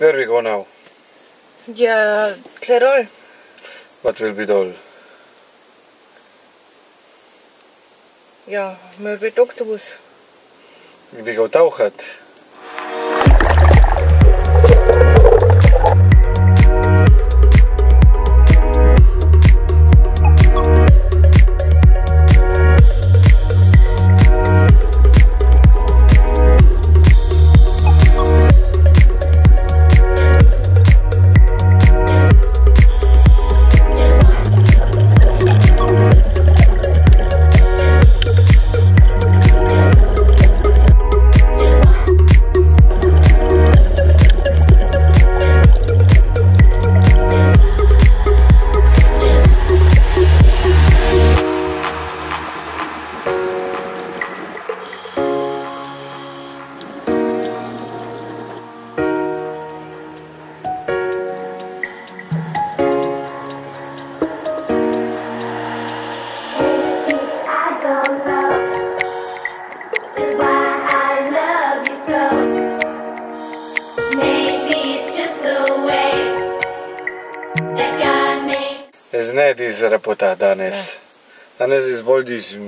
Where we go now? Ja, Klerol. What will be? Ja, wir mit Oktopus. We go tauchen. is ne iz repota danes. Ja. Danes is bolj iz...